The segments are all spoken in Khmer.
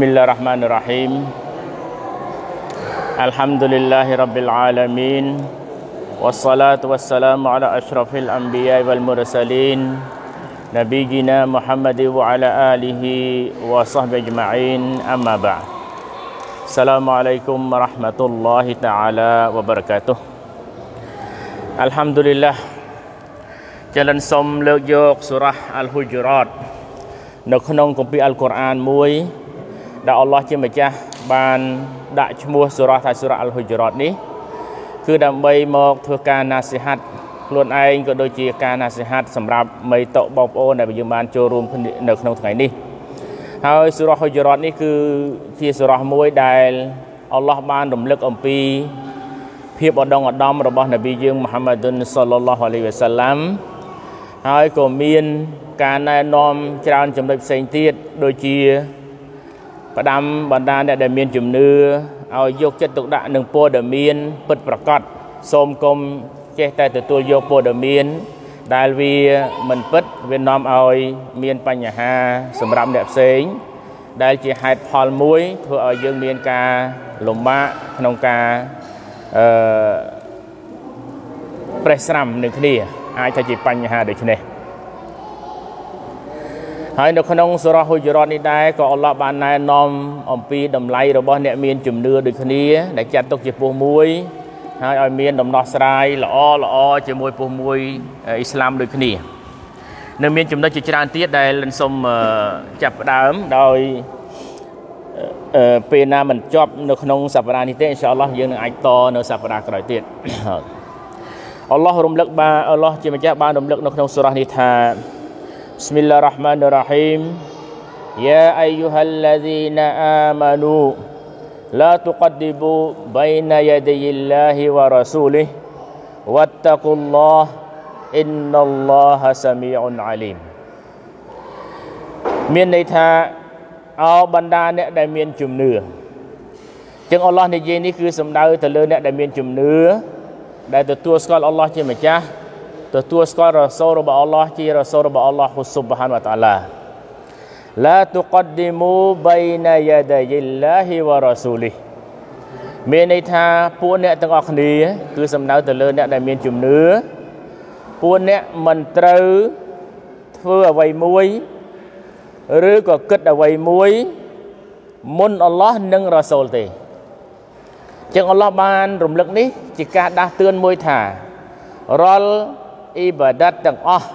بسم الله الرحمن الرحيم الحمد لله رب العالمين والصلاة والسلام على أشرف الأنبياء والمرسلين نبينا محمد وعلى آله وصحبه أجمعين أما بعد السلام عليكم ورحمة الله تعالى وبركاته الحمد لله جلن سوم لوجوك سورة الحجرات نكنون كمبي القرآن موي ដែលអល់ឡោះជាម្ចាស់បានដាក់ឈ្មោះសូរ៉ាថាសូរ៉ាអលហ៊ូជរ៉តនេះគឺដើម្បីមកធ្វើការណាសិហាត់ខ្លួនឯងក៏ដូចជាការណាសិហាត់សម្រាប់មីតកបងប្អូនដែលយើងបានចូលរួមនៅក្នុងថ្ងៃនេះហើយសូរ៉ាហ៊ូជរ៉តនេះគឺជាសូរ៉ាមួយដែលអល់ឡោះបានរំលឹកអំពីភាពឧត្តមឧត្តមរបស់នប៊ីយើងមូហាម៉ាឌុនសល្លឡោះអាឡៃវ៉ាសាឡាំហើយក៏មានការណែនាំច្រើនចំណុចផ្សេងទៀតដូចជា ផ្ដាំបណ្ដាអ្នកដែលមានជំនឿឲ្យយកចិត្តទុកដាក់នឹងព័ត៌មាន ពិតប្រាកដសូមគុំចេះតែទទួលយកព័ត៌មាន ដែលវាមិនពិតវានាំឲ្យមានបញ្ហាសម្រាប់អ្នកផ្សេង ដែលជាហេតុផលមួយធ្វើឲ្យយើងមានការលំបាកក្នុងការអឺប្រេះស្រាំនឹងគ្នា អាចថាជាបញ្ហាដូចនេះ ហើយនៅក្នុងសូរ៉ាហ៊ូជរ៉តនេះដែរក៏អល់ឡោះបានណែនាំអំពីតម្លៃរបស់អ្នកមានជំនឿដូចគ្នា ដែលចាត់ទុកជាពោះមួយហើយឲ្យមានដំណោះស្រាយល្អល្អជាមួយពោះមួយអ៊ីស្លាមដូចគ្នានៅមានចំណុចជាច្រើនទៀតដែលលិនសុំចាប់ផ្ដើមដោយពេលណាមិនចប់នៅក្នុងសប្តាហ៍នេះទេអ៊ីនសាអល់ឡោះយើងនឹងអាចតនៅសប្តាហ៍ក្រោយទៀតអល់ឡោះរំលឹកបានអល់ឡោះជាម្ចាស់បានរំលឹកនៅក្នុងសូរ៉ានេះថា بسم الله الرحمن الرحيم يا أيها الذين آمنوا لا تقدموا بين يدي الله ورسوله واتقوا الله إن الله سميع عليم មានន័យថាអោបណ្ដាអ្នកដែលមានជំនឿចឹងអល់ឡោះនិយាយនេះគឺសំដៅទៅលើអ្នកដែលមានជំនឿដែលទទួលស្គាល់អល់ឡោះជាម្ចាស់ ទទួលស្គាល់រ៉ាសូលរបស់អល់ឡោះជារ៉ាសូលរបស់អល់ឡោះស៊ុបហានវតាឡាឡាតុកឌីមូបៃណាយ៉ាដាយិលឡាហ៊ីវ៉ារ៉ាស៊ូលីមានន័យថាពួកអ្នកទាំងអស់គ្នា គឺសំដៅទៅលើអ្នកដែលមានជំនឿពួកអ្នកមិនត្រូវធ្វើអ្វីមួយឬក៏គិតអ្វីមួយ មុនអល់ឡោះនិងរ៉ាសូលទេចឹងអល់ឡោះបានរំលឹកនេះ ជាការដាស់តឿនមួយថារាល់ អ៊ីបាដាតទាំងអស់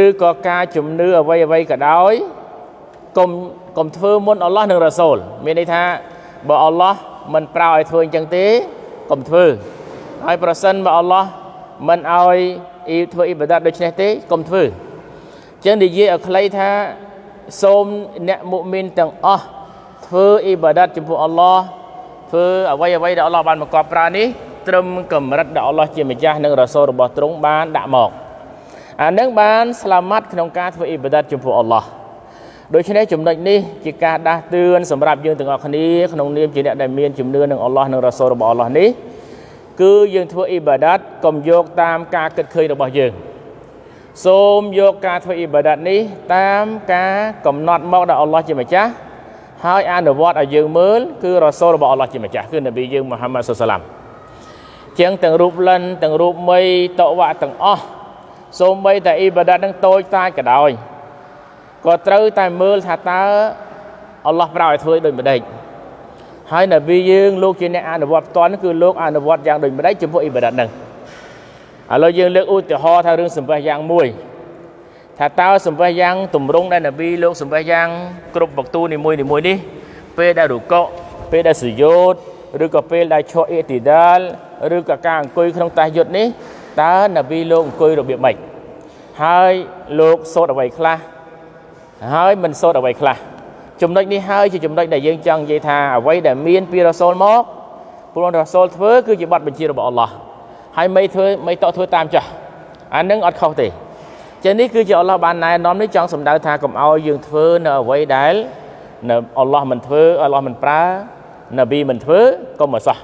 ឬក៏ការជំនឿអ្វីអ្វីក៏ដោយកុំកុំធ្វើមុនអល់ឡោះនិងរ៉ាសូលមានន័យថាបើអល់ឡោះមិនប្រោឲ្យធ្វើអញ្ចឹងទេកុំធ្វើហើយប្រសិនបើអល់ឡោះមិនឲ្យអ៊ីធ្វើអ៊ីបាដាតដូចនេះទេកុំធ្វើចឹងនិយាយឲ្យខ្លីថាសូមអ្នកមុមីនទាំងអស់ធ្វើអ៊ីបាដាតចំពោះអល់ឡោះធ្វើអ្វីអ្វីដែលអល់ឡោះបានបង្កប់ប្រើនេះ ត្រឹមកម្រិតដែលអល់ឡោះជាម្ចាស់និងរ៉ាសូលរបស់ទ្រង់បានដាក់មកអានឹងបានស្លាមាត់ក្នុងការធ្វើអ៊ីបាដាតចំពោះអល់ឡោះដូច្នេះចំណុចនេះជាការដាស់តឿនសម្រាប់យើងទាំងអស់គ្នាក្នុងនាមជាអ្នកដែលមានជំនឿនឹងអល់ឡោះនិងរ៉ាសូលរបស់អល់ឡោះនេះគឺយើងធ្វើអ៊ីបាដាតកុំយកតាមការគិតឃើញរបស់យើងសូមយកការធ្វើអ៊ីបាដាតនេះតាមការកំណត់មកដល់អល់ឡោះជាម្ចាស់ហើយអនុវត្តឲ្យយើងមើលគឺរ៉ាសូលរបស់អល់ឡោះជាម្ចាស់គឺនប៊ីយើងមូហាម៉ាត់សុសឡាម ជាងទាំងរូបលិនទាំងរូបមីតវៈទាំងអស់សូម្បីតែអ៊ីបាដាតនឹងតូចតាចក៏ដោយក៏ត្រូវតែមើលថាតើអល់ឡោះប្រោឲ្យធ្វើដូចម្ដេចហើយនប៊ីយើងលោកជាអ្នកអនុវត្តផ្ទាល់គឺលោកអនុវត្តយ៉ាងដូចម្ដេចចំពោះអ៊ីបាដាតនឹងឥឡូវយើងលើកឧទាហរណ៍ថារឿងសម្បះយ៉ាងមួយថាតើសម្បះយ៉ាងទម្រង់ដែលនប៊ីលោកសម្បះយ៉ាងគ្រប់បកទូនីមួយនីមួយនេះពេលដែលរុកកពេលដែលសយោតឬក៏ពេលដែលឈរអ៊ីទីដាល ឬក៏ការអង្គុយក្នុងតាសយុទ្ធនេះតើនប៊ីលោកអង្គុយរបៀបម៉េចហើយលោកសូត្រអ្វីខ្លះហើយមិនសូត្រអ្វីខ្លះចំណុចនេះហើយជាចំណុចដែលយើងចង់និយាយថាអ្វីដែលមានពីរ៉ាសូលមកព្រោះរ៉ាសូលធ្វើគឺជាបទបញ្ជារបស់អល់ឡោះហើយមិនធ្វើមិនតក់ធ្វើតាមចាស់អានឹងអត់ខុសទេចឹងនេះគឺជាអល់ឡោះបានណែនាំនេះចង់សម្ដៅថាកុំឲ្យយើងធ្វើនៅអ្វីដែលនៅអល់ឡោះមិនធ្វើអល់ឡោះមិនប្រើនប៊ីមិនធ្វើកុំអសោះ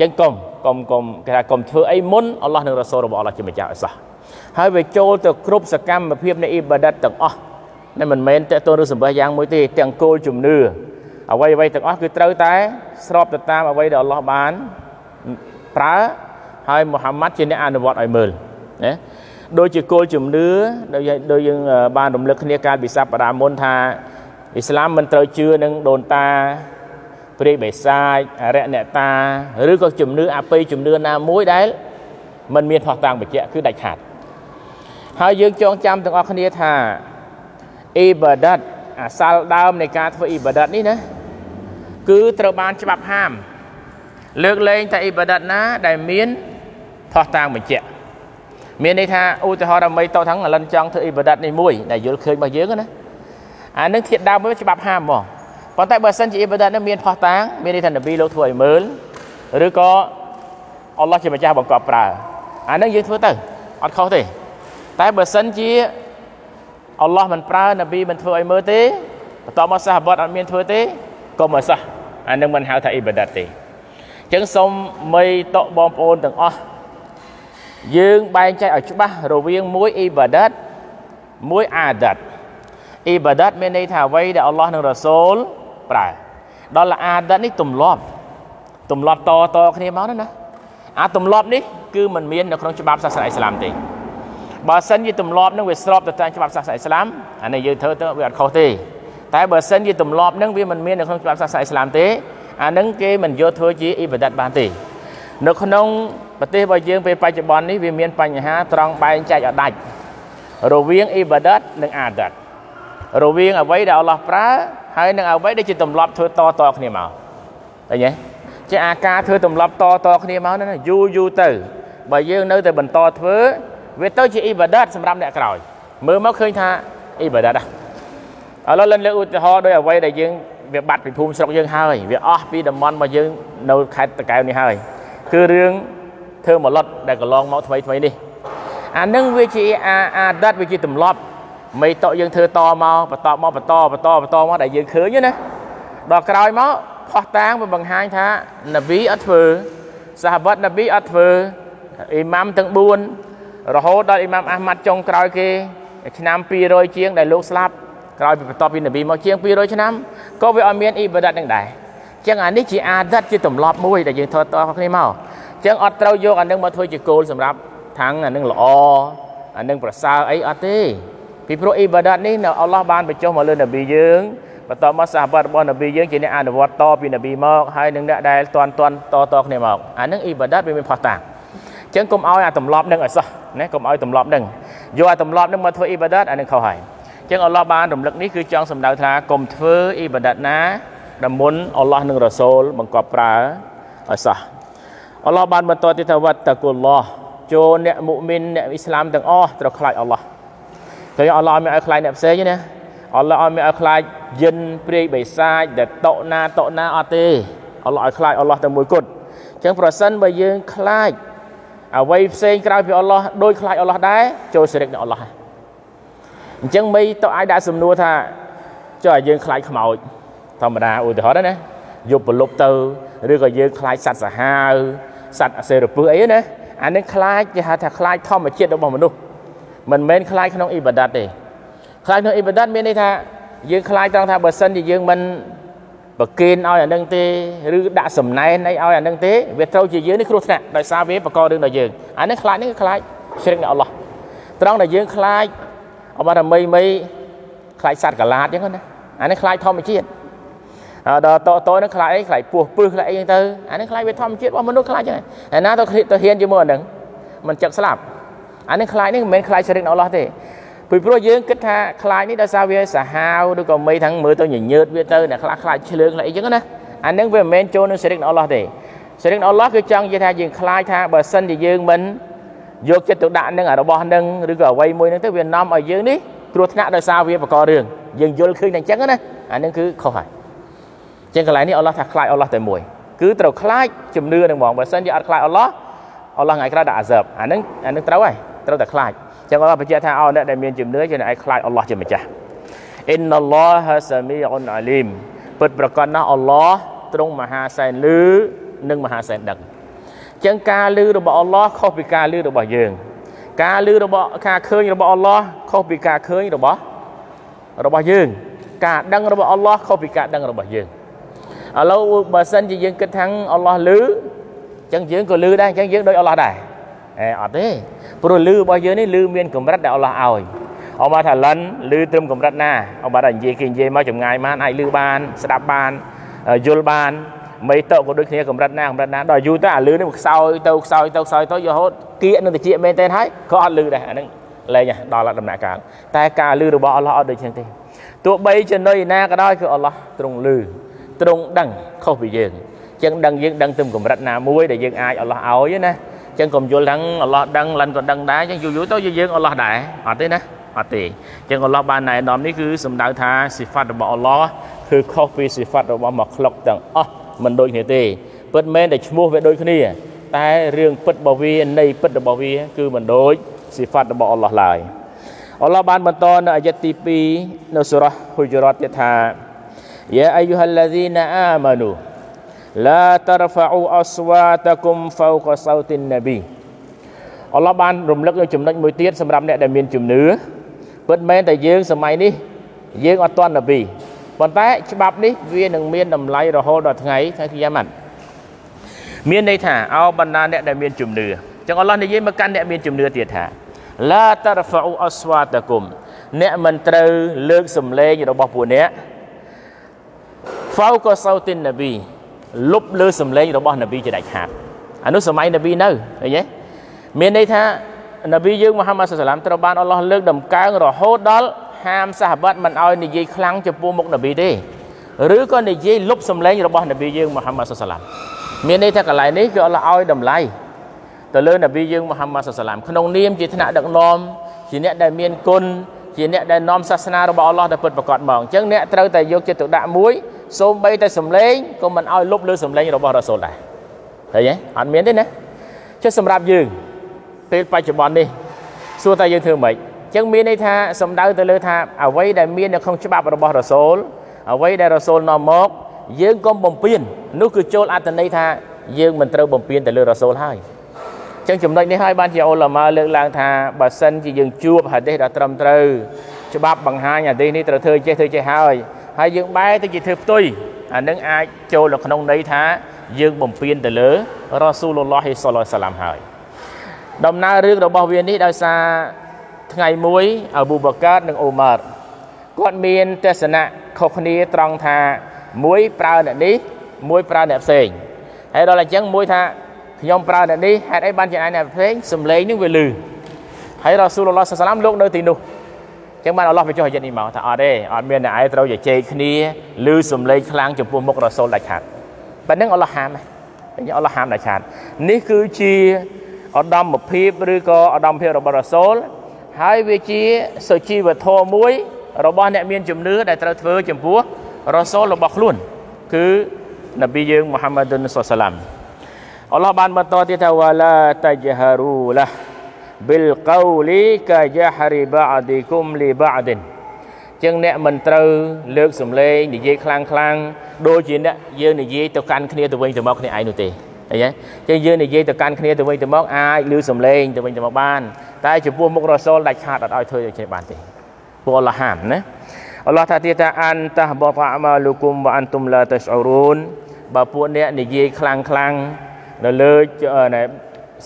ចឹងកុំ កុំកុំគេថាកុំធ្វើអីមុនអល់ឡោះនិងរ៉ាសូលរបស់អល់ឡោះជាម្ចាស់អសោះហើយវាចូលទៅគ្រប់សកម្មភាពនៃអ៊ីបាដាតទាំងអស់នេះមិនមែនតើតើរឿងសម្បះយ៉ាងមួយទេទាំងគោលជំនឿអ្វីអ្វីទាំងអស់គឺត្រូវតែស្របទៅតាមអ្វីដែលអល់ឡោះបានប្រើហើយមូហាម៉ាត់ជាអ្នកអនុវត្តឲ្យមើលណាដូចជាគោលជំនឿដោយដោយយើងបានរំលឹកគ្នាកាលពីសប្តាហ៍មុនថាអ៊ីស្លាមមិនត្រូវជឿនឹងដូនតា ព្រាយបិសាចអរិយអ្នកតាឬក៏ជំនឿអបិយជំនឿណាមួយដែលมันមានផុសតាំងបញ្ជាក់គឺដាច់ខាតហើយយើងចងចាំទាំងអស់គ្នាថាអ៊ីបាដាតអាសាលដើមនៃការធ្វើអ៊ីបាដាតនេះណាគឺត្រូវបានច្បាប់ហាម លើកលែងតែអ៊ីបាដាតណាដែលមានផុសតាំងបញ្ជាក់មានន័យថាឧទាហរណ៍ដើម្បីតោះថងលិនចង់ធ្វើអ៊ីបាដាតនេះមួយដែលយល់ឃើញរបស់យើងណាអានឹងធាតដើមមួយច្បាប់ហាមហ្មង ប៉ុន្តែបើសិនជាអ៊ីបាដាតនេះមានផុសតាងមានន័យថានប៊ីលោកធ្វើឲ្យមើលឬក៏អល់ឡោះជាម្ចាស់បង្កប់ប្រើអានឹងយើងធ្វើទៅអត់ខុសទេ តែបើសិនជាអល់ឡោះមិនប្រើនប៊ីមិនធ្វើឲ្យមើលទេបន្តមកសាហបតអត់មានធ្វើទេក៏មិនសោះអានឹងមិនហៅថាអ៊ីបាដាតទេអញ្ចឹងសូមមីតកបងប្អូនទាំងអស់យើងបែងចែកឲ្យច្បាស់រវាងមួយអ៊ីបាដាតមួយអាដាតអ៊ីបាដាតមានន័យថាអ្វីដែលអល់ឡោះនិងរ៉ាសូល ប្រើដល់អាដាតនេះទម្លាប់ទម្លាប់តតគ្នាមកណាអាទម្លាប់នេះគឺมันមាននៅក្នុងច្បាប់សាសនាអ៊ីស្លាមទេបើសិនជាទម្លាប់នឹងវាស្របទៅតាមច្បាប់សាសនាអ៊ីស្លាមអានេះយើងធ្វើទៅវាអត់ខុសទេតែបើសិនជាទម្លាប់នឹងវាមិនមាននៅក្នុងច្បាប់សាសនាអ៊ីស្លាមទេអានឹងគេមិនយកធ្វើជាអ៊ីបាដាតបានទេនៅក្នុងប្រទេសរបស់យើងពេលបច្ចុប្បន្ននេះវាមានបញ្ហាត្រង់បែងចែកឲ្យដាច់រវាងអ៊ីបាដាតនិងអាដាតរវាងអ្វីដែលអល់ឡោះប្រើ ហើយនឹងអ្វីដែលជាទម្លាប់ធ្វើតតគ្នាមកឃើញទេជាអាការធ្វើទម្លាប់តតគ្នាមកហ្នឹងយូរយូរទៅបើយើងនៅតែបន្តធ្វើវាទៅជាអ៊ីបាដាតសម្រាប់អ្នកក្រោយមើលមកឃើញថាអ៊ីបាដាតឥឡូវលិនលើកឧទាហរណ៍ដោយអ្វីដែលយើងវាបាត់ពីភូមិស្រុកយើងហើយវាអស់ពីតំបន់របស់យើងនៅខេត្តតកែវនេះហើយគឺរឿងធ្វើមឡុតដែលកន្លងមកថ្មីថ្មីនេះអានឹងវាជាអាអាដិតវាជាទម្លាប់ មិនតក់យើងធ្វើតមកបន្តមកបន្តបន្តបន្តមកដែលយើងឃើញណាដល់ក្រោយមកផោះតាងវាបង្ហាញថានប៊ីអត់ធ្វើសាហាបតនប៊ីអត់ធ្វើអ៊ីម៉ាំទាំង4រហូតដល់អ៊ីម៉ាំអាហ្មាត់ចុងក្រោយគេឆ្នាំ200ជាងដែលលោកស្លាប់ក្រោយពីបន្ទាប់ពីនប៊ីមកជាង200ឆ្នាំក៏វាអត់មានអ៊ីបាដាតនឹងដែរចឹងអានេះជាអាដិតជាទម្លាប់មួយដែលយើងធ្វើតគ្នាមកចឹងអត់ត្រូវយកអានឹងមកធ្វើជាគោលសម្រាប់ថាំងអានឹងល្អអានឹងប្រសើរអីអត់ទេ ពីព្រោះអ៊ីបាដាតនេះនៅអល់ឡោះបានបញ្ចុះមកលើនប៊ីយើងបន្ទាប់មកសាហាបរបស់នប៊ីយើងជាអ្នកអនុវត្តតពីនប៊ីមកហើយនឹងអ្នកដែលតន់តន់តតគ្នាមកអានឹងអ៊ីបាដាតវាមានផុសតាងអញ្ចឹងកុំឲ្យអាទម្លាប់នឹងឲ្យសោះណាកុំឲ្យទម្លាប់នឹងយកអាទម្លាប់នឹងមកធ្វើអ៊ីបាដាតអានឹងខុសហើយអញ្ចឹងអល់ឡោះបានរំលឹកនេះគឺចង់សម្ដៅថាកុំធ្វើអ៊ីបាដាតណាដែលមុនអល់ឡោះនិងរ៉ាសូលបង្កប់ប្រើឲ្យសោះអល់ឡោះបានបន្តទៀតថាវត្តគុលឡោះចូលអ្នកមុមីនអ្នកអ៊ីស្លាមទាំងអស់ត្រូវខ្លាចអល់ឡោះ តែអល់ឡោះមិនឲ្យខ្លាចអ្នកផ្សេងទេណាអល់ឡោះឲ្យមិនឲ្យខ្លាចយិនព្រាយបិសាចដែលតក់ណាតក់ណាអត់ទេអល់ឡោះឲ្យខ្លាចអល់ឡោះតែមួយគត់អញ្ចឹងប្រសិនបើយើងខ្លាចអ្វីផ្សេងក្រៅពីអល់ឡោះដូចខ្លាចអល់ឡោះដែរចូលសិរិកនឹងអល់ឡោះអញ្ចឹងមិនទៅអាចដាក់សំណួរថាចុះឲ្យយើងខ្លាចខ្មោចធម្មតាឧទាហរណ៍ណាយប់ប្រលប់ទៅឬក៏យើងខ្លាចសត្វសាហាវសត្វអសេរពឹសអីណាអានេះខ្លាចគេហៅថាខ្លាចធម្មជាតិរបស់មនុស្ស មិនមែនខ្លាចក្នុងអ៊ីបាដាតទេខ្លាចក្នុងអ៊ីបាដាតមានន័យថាយើងខ្លាចត្រង់ថាបើសិនជាយើងមិនប្រគេនឲ្យអានឹងទេឬដាក់សំណែនអីឲ្យអានឹងទេវាត្រូវជាយើងនេះគ្រោះថ្នាក់ដោយសារវាបកករឿងដល់យើងអានេះខ្លាចនេះគឺខ្លាចជ្រិកនៃអល់ឡោះត្រង់ដែលយើងខ្លាចអបរមីមីខ្លាចសត្វកាឡាតអញ្ចឹងណាអានេះខ្លាចធម្មជាតិដល់តតនឹងខ្លាចអីខ្លាចពោះពឹសខ្លាចអីហ្នឹងទៅអានេះខ្លាចវាធម្មជាតិរបស់មនុស្សខ្លាចហ្នឹងហើយណាទៅទៅហ៊ានជាមួយអាហ្នឹងមិនចឹកស្លាប់ អានេះខ្លាចនេះមិនមែនខ្លាចជ្រិកនៅអល់ឡោះទេពីព្រោះយើងគិតថាខ្លាចនេះដោយសារវាសាហាវឬក៏មីទាំងមើលទៅញញើតវាទៅអ្នកខ្លះខ្លាចឆ្លើងខ្លាចអីចឹងណាអានឹងវាមិនមែនចូលនឹងជ្រិកនៅអល់ឡោះទេជ្រិកនៅអល់ឡោះគឺចង់និយាយថាយើងខ្លាចថាបើសិនជាយើងមិនយកចិត្តទៅដាក់នឹងរបស់នឹងឬក៏អ្វីមួយនឹងទៅវានាំឲ្យយើងនេះគ្រោះថ្នាក់ដោយសារវាបកករឿងយើងយល់ឃើញតែអញ្ចឹងណាអានឹងគឺខុសហើយចឹងកន្លែងនេះអល់ឡោះថាខ្លាចអល់ឡោះតែមួយគឺត្រូវខ្លាចជំនឿនឹងហ្មងបើសិនជាអត់ខ្លាចអល់ឡោះអល់ឡោះថ្ងៃក្រោយដាក់អាសើបអានឹងអានឹងត្រូវហើយ ត្រូវតែខ្លាចចឹងអល់ឡោះបញ្ជាក់ថាអោអ្នកដែលមានជំនឿជាអ្នកឯងខ្លាចអល់ឡោះជាម្ចាស់អ៊ីនអល់ឡោះសាមីអ៊ុនអាលីមពិតប្រកបណាស់អល់ឡោះទ្រង់មហាសែនលឺនិងមហាសែនដឹងចឹងការលឺរបស់អល់ឡោះខុសពីការលឺរបស់យើង ការលឺរបស់ការឃើញរបស់អល់ឡោះខុសពីការឃើញរបស់របស់យើង ការដឹងរបស់អល់ឡោះខុសពីការដឹងរបស់យើងឥឡូវបើសិនជាយើងគិតថាអល់ឡោះលឺអញ្ចឹងយើងក៏លឺដែរអញ្ចឹងយើងដូចអល់ឡោះដែរអេអត់ទេ ព្រោះលឺរបស់យើងនេះលឺមានកម្រិតដែលអល់ឡោះឲ្យអមថាលិនលឺត្រឹមកម្រិតណាអមបាទនិយាយគេនិយាយមកចម្ងាយបានអាចលឺបានស្ដាប់បានយល់បានមីតក៏ដូចគ្នាកម្រិតណាកម្រិតណាដល់យូរទៅអាលឺនេះខ្សោយទៅខ្សោយទៅខ្សោយទៅរហូតគៀកនឹងតិចមែនទេហើយក៏អត់លឺដែរអាហ្នឹងលែងដល់ដំណាក់កាលតែការលឺរបស់អល់ឡោះអត់ដូចចឹងទេទោះបីចំណុចណាក៏ដោយគឺអល់ឡោះទ្រង់លឺទ្រង់ដឹងខុសពីយើងចឹងដឹងយើងដឹងទៅកម្រិតណាមួយដែលយើងអាចអល់ឡោះឲ្យណា ចឹងកុំយល់ថាអល់ឡោះដឹងលិនក៏ដឹងដែរចឹងយូរយូរទៅយើងអល់ឡោះដែរអត់ទេណាអត់ទេចឹងអល់ឡោះបានណែនាំនេះគឺសំដៅថាសិហ្វាត់របស់អល់ឡោះគឺខុសពីសិហ្វាត់របស់មកក្លុកទាំងអស់មិនដូចគ្នាទេពិតមែនតែឈ្មោះវាដូចគ្នា តែរឿងពិតរបស់វានៃពិតរបស់វា គឺមិនដូចសិហ្វាត់របស់អល់ឡោះឡើយអល់ឡោះបានបន្តនៅអាយ៉ាត់ទី2នៅសូរ៉ាហ៊ុជរ៉ាតទៀតថាយ៉ាអាយុហាល់ឡាឌីណាអាម៉ានូ ឡាតរហ្វាអ៊ូអស្វាតគុំហ្វោកសោទីនណាប៊ីអល់ឡោះបានរំលឹកនៅចំណុចមួយទៀតសម្រាប់អ្នកដែលមានជំនឿពិតមែនតែយើងសម័យនេះយើងអត់ទាន់នប៊ីប៉ុន្តែច្បាប់នេះវានឹងមានតម្លៃរហូតដល់ថ្ងៃថ្ងៃគីយ៉ាម៉ាត់មានន័យថាអោបណ្ដាអ្នកដែលមានជំនឿចឹងអល់ឡោះនិយាយមកកាន់អ្នកមានជំនឿទៀតថាឡាតរហ្វាអ៊ូអស្វាតគុំអ្នកមិនត្រូវលើកសំឡេងរបស់ពួកអ្នកហ្វោកសោទីននប៊ី លុបលើសំឡេងរបស់នប៊ីជាដាច់ខាតអានោះសម័យនប៊ីនៅឃើញទេមានន័យថានប៊ីយើងមូហាម៉ាត់សាឡាមត្រូវបានអល់ឡោះលើកដំកើងរហូតដល់ហាមសាហាបាត់មិនឲ្យនិយាយខ្លាំងចំពោះមុខនប៊ីទេឬក៏និយាយលុបសំឡេងរបស់នប៊ីយើងមូហាម៉ាត់សាឡាមមានន័យថាកន្លែងនេះគឺអល់ឡោះឲ្យតម្លៃទៅលើនប៊ីយើងមូហាម៉ាត់សាឡាមក្នុងនាមជាថ្នាក់ដឹកនាំជាអ្នកដែលមានគុណជាអ្នកដែលនាំសាសនារបស់អល់ឡោះទៅពិតប្រកបមកអញ្ចឹងអ្នកត្រូវតែយកចិត្តទុកដាក់មួយ សូម្បីតែសំឡេងក៏មិនឲ្យលុបលើសំឡេងរបស់រ៉ាសូលដែរឃើញទេអត់មានទេណាចុះសម្រាប់យើងពេលបច្ចុប្បន្ននេះសួរតែយើងធ្វើម៉េចអញ្ចឹងមានន័យថាសំដៅទៅលើថាអ្វីដែលមាននៅក្នុងច្បាប់របស់រ៉ាសូលអ្វីដែលរ៉ាសូលនាំមកយើងកុំបំពេញនោះគឺចូលអត្តន័យថាយើងមិនត្រូវបំពេញទៅលើរ៉ាសូលហើយអញ្ចឹងចំណុចនេះហើយបានជាអ៊ុលម៉ាលើកឡើងថាបើសិនជាយើងជួបហាឌីសដែលត្រឹមត្រូវច្បាប់បង្ហាញហាឌីសនេះត្រូវធ្វើចេះធ្វើចេះហើយ ហើយយើងបែរទៅជាធ្វើផ្ទុយអានឹងអាចចូលនៅក្នុងន័យថា យើងបំពេញទៅលើរ៉ាស៊ូលឡោះហ៊ីសឡោះសាឡាមហើយដំណើររឿងរបស់វានេះដោយសារថ្ងៃមួយអប៊ូបកាតនិងអូម៉ារគាត់មានទស្សនៈខុសគ្នាត្រង់ថាមួយប្រើអ្នកនេះមួយប្រើអ្នកផ្សេងហើយដល់អញ្ចឹងមួយថាខ្ញុំប្រើអ្នកនេះហេតុអីបានជាឯអ្នកផ្សេងសំឡេងនឹងវាលឺហើយរ៉ាស៊ូលឡោះសាឡាមលោកនៅទីនោះ ចឹងបានអល់ឡោះបញ្ចុះអាយ៉ានេះមកថាអត់ទេអត់មានអ្នកឯងត្រូវជជែកគ្នាឮសំឡេងខ្លាំងចំពោះមុខរ៉ាសូលដាច់ខាតប៉ណ្ណឹងអល់ឡោះហាមហ្នឹងអល់ឡោះហាមដាច់ខាតនេះគឺជាឧត្តមភាពឬក៏ឧត្តមភាពរបស់រ៉ាសូលហើយវាជាសុជីវធម៌មួយ របស់អ្នកមានជំនឿដែលត្រូវធ្វើចំពោះរ៉ាសូលរបស់ខ្លួន គឺនប៊ីយើងមូហាម៉ាឌុនសុសឡាមអល់ឡោះបានបន្តទៀតថាវ៉ាឡាតជហរូឡា bil qawli ka yahri ba'dikum li ba'din ចឹងអ្នកមិនត្រូវលើកសំឡេងនិយាយខ្លាំងខ្លាំងដូចជាអ្នកយើងនិយាយទៅកាន់គ្នាទៅវិញទៅមកគ្នាឯងនោះទេអីចឹងយើងនិយាយទៅកាន់គ្នាទៅវិញទៅមកអាចលើសំឡេងទៅវិញទៅមកបាន តែចំពោះមុខរសូលដាច់ខាតអត់ឲ្យធ្វើដូចនេះបានទេព្រោះអល់ឡោះហាមណាអល់ឡោះថាទៀតថាអន្តះបតាមាលុគុមវ៉ាន់ទុំឡាតស្អូរូនបើពួកអ្នកនិយាយខ្លាំងខ្លាំងនៅលើ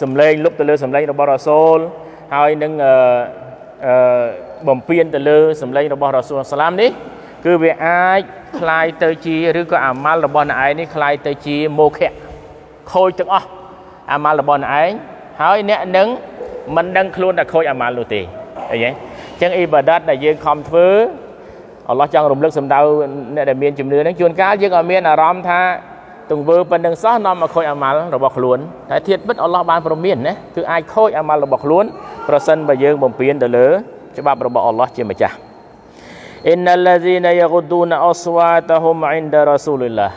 សំឡេងលុបទៅលើសំឡេងរបស់រ៉ាសូលហើយនឹងអឺអឺបំពេញទៅលើសំឡេងរបស់រ៉ាស៊ូលសាឡាមនេះគឺវាអាចคล้ายទៅជាឬក៏អាម៉ាល់របស់អ្នកឯងនេះคล้ายទៅជាមោខៈខូចទាំងអស់អាម៉ាល់របស់អ្នកឯងហើយអ្នកនឹងមិនដឹងខ្លួនថាខូចអាម៉ាល់នោះទេអីហ៎អញ្ចឹងអ៊ីបាដាតដែលយើងខំធ្វើអល់ឡោះចង់រំលឹកសម្ដៅអ្នកដែលមានជំនឿហ្នឹងជួនកាលយើងឲ្យមានអារម្មណ៍ថា ទង្វើប៉ុណ្្នឹងសោះនាំមកខូចអាម៉ាល់របស់ខ្លួនតែធៀបពិតអល់ឡោះបានព្រមានណាគឺអាចខូចអាម៉ាល់របស់ខ្លួនប្រសិនបើយើងបំពេញទៅលើច្បាប់របស់អល់ឡោះជាម្ចាស់ إن الذين يغضون أصواتهم عند رسول الله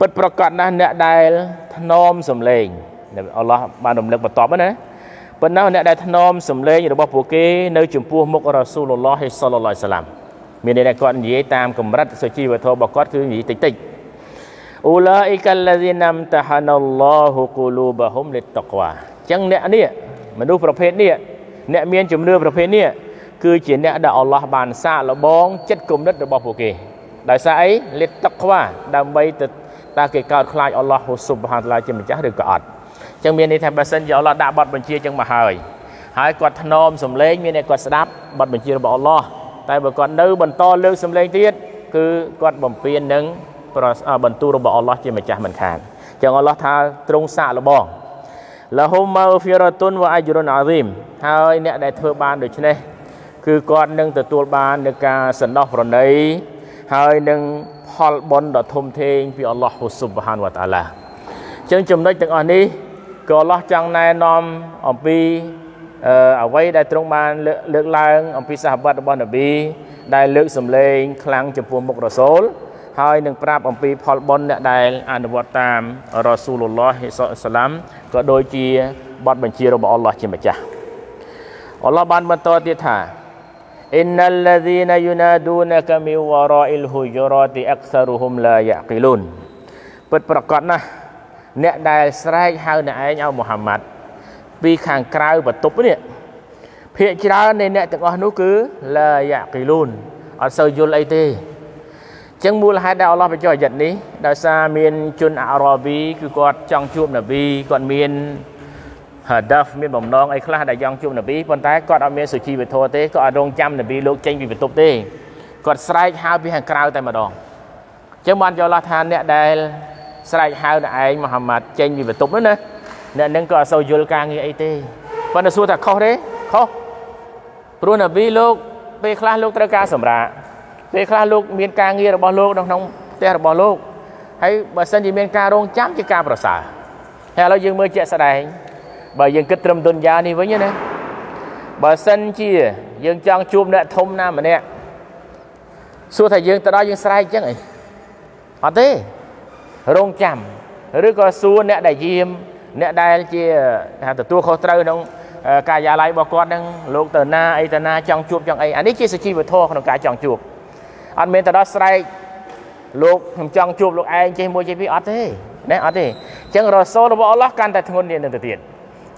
ពិតប្រកបណាស់អ្នកដែលធ្នមសំឡេងអល់ឡោះបានរំលឹកបន្ទាប់ណាប៉ុន្តែអ្នកដែលធ្នមសំឡេងរបស់ពួកគេនៅចំពោះមុខរ៉ាស៊ូលឡោះសល្លឡោះសាឡាមមានន័យថាគាត់និយាយតាមកម្រិតសុជីវធម៌របស់គាត់គឺនិយាយតិចតិច អ៊ូឡាអ៊ីកាឡាស៊ីណាំតាហានឡោហ៊ូគូលូបាហ៊ុំលិតតក្វាអញ្ចឹងអ្នកនេះមនុស្សប្រភេទនេះអ្នកមានជំនឿប្រភេទនេះគឺជាអ្នកដែលអល់ឡោះបានសាកល្បងចិត្តគំនិតរបស់ពួកគេដោយសារអីលិតទឹកខ្វាដើម្បីទៅតើគេកោតខ្លាចអល់ឡោះស៊ុបហានតាឡាជាម្ចាស់ឬក៏អត់អញ្ចឹងមានន័យថាបើសិនជាអល់ឡោះដាក់បទបញ្ជាអញ្ចឹងមកហើយហើយគាត់ធ្នមសំឡេងមានតែគាត់ស្ដាប់បទបញ្ជារបស់អល់ឡោះតែបើគាត់នៅបន្តលើកសំឡេងទៀតគឺគាត់បំពេញនឹង បន្ទូលរបស់អល់ឡោះជាម្ចាស់មិនខានអញ្ចឹងអល់ឡោះថាទ្រង់សាកល្បងលហុមម៉ៅហ្វីរ៉ាតុនវ៉ាអជ្រុនអាស៊ីមហើយអ្នកដែលធ្វើបានដូច្នេះគឺគាត់នឹងទទួលបាននឹងការសន្តោសប្រណីហើយនឹងផលបុណ្យដ៏ធំធេងពីអល់ឡោះស៊ុបហានវតាឡាអញ្ចឹងចំណុចទាំងអស់នេះក៏អល់ឡោះចង់ណែនាំអំពីអ្វីដែលទ្រង់បានលើកឡើងអំពីសាហបត្តិរបស់នប៊ីដែលលើកសម្លេងខ្លាំងចំពោះមុខរ៉ាសូល ហើយនឹងប្រាប់អំពីផលបុណ្យអ្នកដែលអនុវត្តតាមរ៉ាស៊ូលឡោះសាឡាមក៏ដូចជាបទបញ្ជារបស់អល់ឡោះជាម្ចាស់អល់ឡោះបានបន្តទៀតថាអ៊ីនណលឡាហ្ស៊ីណាយូណាឌូណាកាមីវ៉ារ៉ាអ៊ីលហ៊ូជូរ៉ាទីអក្សារូហ៊ុមឡាយ៉ាគីលូនពិតប្រកបណាស់អ្នកដែលស្រែកហៅអ្នកឯងឲ្យមូហាម៉ាត់ពីខាងក្រៅបន្ទប់នេះភាកច្រើននៃអ្នកទាំងអស់នោះគឺឡាយ៉ាគីលូនអត់សូវយល់អីទេ ចឹងមូលហេតុដែលអល់ឡោះបញ្ចុះអាយ៉ាត់នេះដោយសារមានជនអារ៉ាវីគឺគាត់ចង់ជួបនប៊ីគាត់មាន hadaf មានបំណងអីខ្លះដែលចង់ជួបនប៊ីប៉ុន្តែគាត់អត់មានសុជីវធម៌ទេគាត់អត់រងចាំនប៊ីលោកចេញពីបន្ទប់ទេគាត់ស្រែកហៅពីខាងក្រៅតែម្ដងអញ្ចឹងបានយល់ថាអ្នកដែលស្រែកហៅតែឯងមហាម៉ាត់ចេញពីបន្ទប់នោះណាអ្នកនឹងក៏អត់សូវយល់ការងារអីទេប៉ុន្តែសួរថាខុសទេខុសព្រោះនប៊ីលោកពេលខ្លះលោកត្រូវការសម្រាក ពេលខ្លះលោកមានការងាររបស់លោកនៅក្នុងផ្ទះរបស់លោកហើយបើសិនជាមានការរងចាំជាការប្រសើរហើយឥឡូវយើងមើលជាក់ស្ដែងបើយើងគិតត្រឹមទុនយ៉ានេះវិញណាបើសិនជាយើងចង់ជួបអ្នកធំណាម្នាក់សួរថាយើងទៅដល់យើងស្រែកចឹងអីអត់ទេរងចាំឬក៏សួរអ្នកដែលយាមអ្នកដែលជាថាទទួលខុសត្រូវក្នុងការិយាល័យរបស់គាត់នឹងលោកទៅណាអីទៅណាចង់ជួបចង់អីអានេះជាសុជីវធម៌ក្នុងការចង់ជួប អត់មានទៅដល់ស្រែកលោកខ្ញុំចង់ជួបលោកឯងចេះមួយចេះពីរអត់ទេណាអត់ទេអញ្ចឹងរ៉ាសូលរបស់អល់ឡោះកាន់តែធ្ងន់នេះនឹងទៅទៀត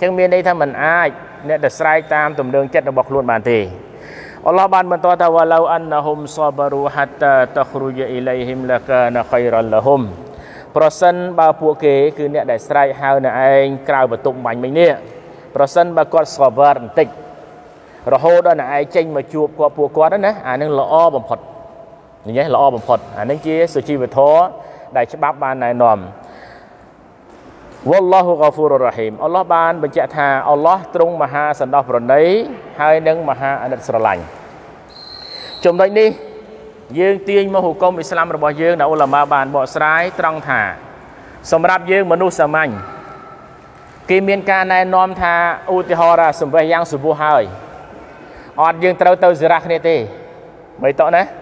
ចឹងមានន័យថាมันអាចអ្នកដែលស្រែកតាមទំនឹងចិត្តរបស់ខ្លួនបានទេអល់ឡោះបានបន្តថាវ៉ាឡូអានណហុំសបរូហាត់តាតខរុជអ៊ីឡៃហ៊ីមលកានខៃរ៉ាលហុំប្រសិនបើពួកគេគឺអ្នកដែលស្រែកហៅនៅឯងក្រៅបន្ទប់បាញ់មិញនេះប្រសិនបើគាត់សបរបន្តិចរហូតដល់អ្នកឯងចេញមកជួបគាត់ពួកគាត់ណាអានឹងល្អបំផុត និយាយល្អបំផុតអានឹងជាសុជីវធម៌ដែលច្បាប់បានណែនាំវ៉លឡោះហ្កាហ្វូររ៉ាហ៊ីមអល់ឡោះបានបញ្ជាក់ថាអល់ឡោះទ្រង់មហាសន្តោសប្រណីហើយនឹងមហាអាណិតស្រឡាញ់ចំណុចនេះយើងទាញមកហុគមអ៊ីស្លាមរបស់យើងដែលអ៊ុលម៉ាបានបកស្រាយត្រង់ថាសម្រាប់យើងមនុស្សសាមញ្ញគេមានការណែនាំថាឧទាហរណ៍សម្បេះយ៉ាងសុបោះហើយអត់យើងត្រូវទៅសេរ៉ាគ្នាទេមិនតោះណា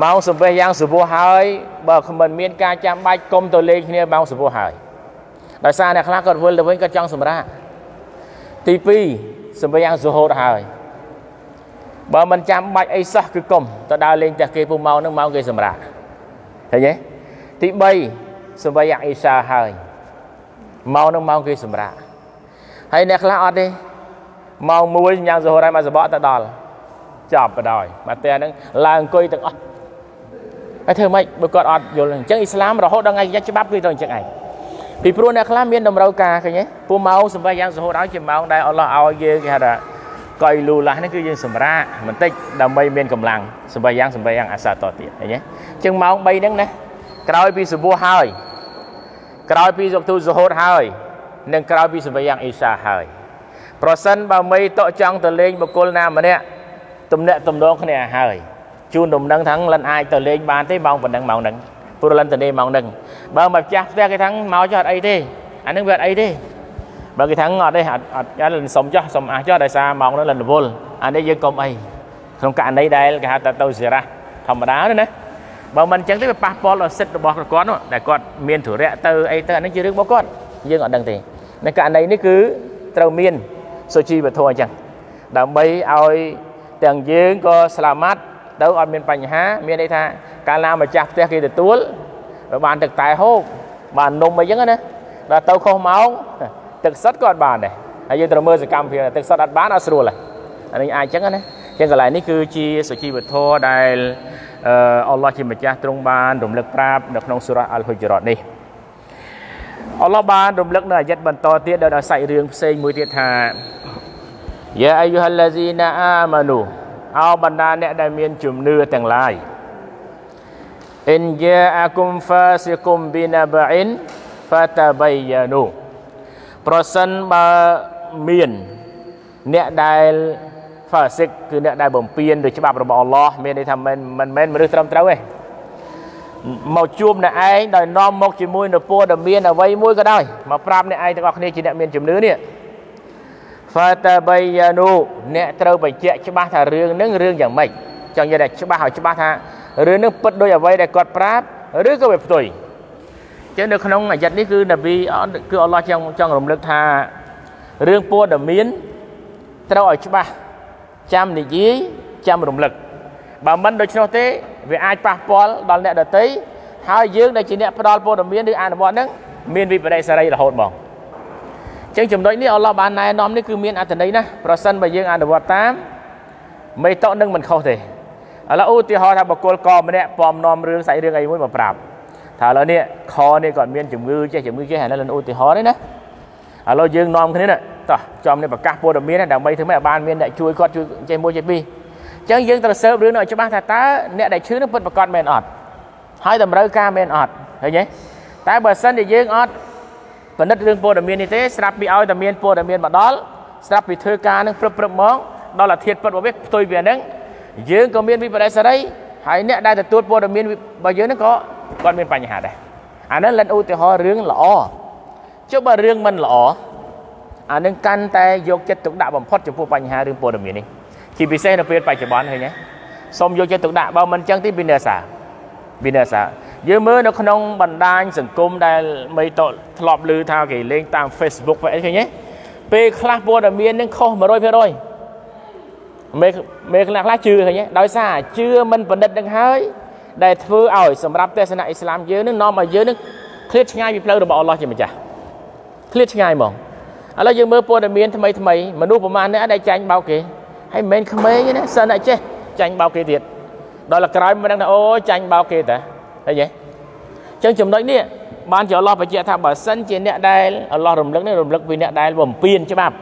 ម៉ោងសម្បេះយ៉ាងសុបោះហើយបើមិនមានការចាំបាច់គុំទៅលេងគ្នាម៉ោងសុបោះហើយដោយសារអ្នកខ្លះគាត់វិលទៅវិញគាត់ចង់សម្រាកទី2សម្រាប់យ៉ាងសុហូតហើយបើមិនចាំបាច់អីសោះគឺកុំទៅដើរលេងផ្ទះគេពុំម៉ោងហ្នឹងម៉ោងគេសម្រាកឃើញទេទី3សម្រាប់យ៉ាងអ៊ីសាហើយម៉ោងហ្នឹងម៉ោងគេសម្រាកហើយអ្នកខ្លះអត់ទេម៉ោង1យ៉ាងសុហូតហើយមកសបកទៅដល់ចប់បដ ாய் មកផ្ទះហ្នឹងឡើងអង្គុយទាំងអស់ ហើយធ្វើម៉េចបើគាត់អត់យល់អញ្ចឹងអ៊ីស្លាមរហូតដល់ថ្ងៃច្បាប់គឺទៅអញ្ចឹងឯងពីព្រោះអ្នកខ្លះមានតម្រូវការឃើញទេពូម៉ោងសម្រាប់យ៉ាងសរហូតឲ្យជាម៉ោងដែលអល់ឡោះឲ្យយើងគេហៅថាកុយលូឡាស់នេះគឺយើងសម្រាកបន្តិចដើម្បីមានកម្លាំងសម្រាប់យ៉ាងសម្រាប់យ៉ាងអាសាតទៀតឃើញទេអញ្ចឹងម៉ោង3ហ្នឹងណាក្រោយពីសុបួហើយក្រោយពីសុបទូសហូតហើយនិងក្រោយពីសម្រាប់យ៉ាងអ៊ីសាហើយប្រសិនបើមីតកចង់ទៅលេងបុគ្គលណាម្នាក់ទំនាក់ទំនងគ្នាហើយ ជូនដំណឹងថាលិនអាចទៅលេងបានទេម៉ោងប៉ុណ្ណឹងម៉ោងហ្នឹងព្រោះលិនទៅនេម៉ោងហ្នឹងបើមកចាស់ផ្ទះគេថាមកចុះអត់អីទេអានឹងវាអត់អីទេបើគេថាអត់ទេអត់អត់យ៉ាលិនសុំចុះសុំអះចុះដោយសារម៉ោងហ្នឹងលិនរវល់អានេះយើងកុំអីក្នុងករណីដែលគេហៅថាទៅសេរ៉ាធម្មតាណាបើមិនអញ្ចឹងទេវាប៉ះពាល់ដល់សិទ្ធិរបស់គាត់នោះដែលគាត់មានធុរៈទៅអីទៅអានេះជារឿងរបស់គាត់យើងអត់ដឹងទេនៅករណីនេះគឺត្រូវមានសុជីវធម៌អញ្ចឹងដើម្បីឲ្យទាំងយើងក៏ស្លាមាត់ ទៅអត់មានបញ្ហា មានន័យថាកាលណាម្ចាស់ផ្ទះគេទទួលបានទឹកតែហូបបាននំអីចឹងណាដល់ទៅខុសម៉ោងទឹកសុទ្ធក៏អត់បានដែរហើយយើងត្រូវមើលសកម្មភាពទឹកសុទ្ធអត់បានអត់ស្រួលហើយអានេះអាចចឹងណាចឹងកន្លែងនេះគឺជាសុជីវធម៌ដែលអឺអល់ឡោះជាម្ចាស់ទ្រង់បានរំលឹកប្រាប់នៅក្នុងសូរ៉ាអល់ហុជរ៉តនេះអល់ឡោះបានរំលឹកនៅអាយ័តបន្តទៀតដោយសាច់រឿងផ្សេងមួយទៀតថាយ៉ាអាយុហឡាស៊ីណាអាម៉ានូ អោបណ្ដាអ្នកដែលមានជំនឿទាំងឡាយអិនយ៉ាអាគុំហ្វាស៊ីគុំប៊ីណាបាអ៊ិនហ្វាតាបៃយ៉ានូប្រសិនបើមានអ្នកដែលហ្វាសិកគឺអ្នកដែលបំពេញដោយច្បាប់របស់អល់ឡោះមានន័យថាមិនមិនមែនមនុស្សត្រឹមត្រូវទេមកជួបអ្នកឯងដោយនាំមកជាមួយនៅពរមានអ្វីមួយក៏ដោយមកប្រាប់អ្នកឯងទាំងអស់គ្នាជាអ្នកមានជំនឿនេះ fatabayyanu អ្នកត្រូវបញ្ជាក់ច្បាស់ថារឿងហ្នឹងរឿងយ៉ាងម៉េចចង់និយាយថាច្បាស់ឲ្យច្បាស់ថារឿងហ្នឹងពិតដោយអ្វីដែលគាត់ប្រាប់ឬក៏វាផ្ទុយចឹងនៅក្នុងអាយ៉ាត់នេះគឺនប៊ីគឺអល់ឡោះចង់ចង់រំលឹកថារឿងព័ត៌មានត្រូវឲ្យច្បាស់ចាំនិយាយចាំរំលឹកបើមិនដូច្នោះទេវាអាចប៉ះពាល់ដល់អ្នកដទៃហើយយើងដែលជាអ្នកផ្ដល់ព័ត៌មានឬអនុវត្តហ្នឹងមានវិបដិសារីរហូតមក ចឹងចំណុចនេះអល់ឡោះបានណែនាំនេះគឺមានអត្ថន័យណាប្រសិនបើយើងអនុវត្តតាមមេតនឹងមិនខុសទេឥឡូវឧទាហរណ៍ថាបកគលកម្នាក់ពំនាំរឿងសាច់រឿងអីមួយមកប្រាប់ថាឥឡូវនេះខនេះគាត់មានជំងឺចេះជំងឺចេះអានេះឧទាហរណ៍ទេណាឥឡូវយើងនាំគ្នាណាតោះចំនេះប្រកាសព័ត៌មានដើម្បីធ្វើម៉េចឲ្យបានមានអ្នកជួយគាត់ជួយចេះមួយចេះពីរអញ្ចឹងយើងត្រូវសើបរឿងនោះឲ្យច្បាស់ថាតើអ្នកដែលឈឺនោះពិតប្រកបមែនអត់ហើយតម្រូវការមែនអត់ឃើញទេតែបើសិនជាយើងអត់ ពិនិត្យរឿងព័ត៌មាននេះទេស្រាប់ពីឲ្យតែមានព័ត៌មានមកដល់ស្រាប់ពីធ្វើការនឹងព្រឹបព្រឹបមកដល់អាធិធពិតរបស់វាផ្ទុយវាហ្នឹងយើងក៏មានវិបដិសេរីហើយអ្នកដែលទទួលព័ត៌មានរបស់យើងហ្នឹងក៏គាត់មានបញ្ហាដែរអាហ្នឹងលិនឧទាហរណ៍រឿងល្អចុះបើរឿងមិនល្អអានឹងកាន់តែយកចិត្តទុកដាក់បំផុតចំពោះបញ្ហារឿងព័ត៌មាននេះជាពិសេសនៅពេលបច្ចុប្បន្នឃើញទេសូមយកចិត្តទុកដាក់បើមិនចឹងទេវិនាសាវិនាសា យើងមើលនៅក្នុងបណ្ដាញសង្គមដែលមីតធ្លាប់ឮថាគេលេងតាម Facebook vậy ឃើញទេពេលខ្លះព័ត៌មាននឹងខុស100%មេមេខ្លះខ្លះជឿឃើញទេដោយសារជឿមិនបណ្ឌិតនឹងហើយដែលធ្វើឲ្យសម្រាប់ទស្សនៈអ៊ីស្លាមយើងនឹងនាំឲ្យយើងនឹងឃ្លាតឆ្ងាយពីផ្លូវរបស់អល់ឡោះជាម្ចាស់ឃ្លាតឆ្ងាយហ្មងឥឡូវយើងមើលព័ត៌មានថ្មីថ្មីមនុស្សប្រមាណអ្នកដែលចាញ់បោកគេហើយមិនមែនក្មេងទេណាសិនតែចេះចាញ់បោកគេទៀតដល់ក្រោយមិនដឹងថាអូចាញ់បោកគេតា ឃើញទេចឹងចំណុចនេះបានជាអល់ឡោះបញ្ជាក់ថាបើសិនជាអ្នកដែលអល់ឡោះរំលឹកនេះរំលឹកពីអ្នកដែលបំពេញច្បាប់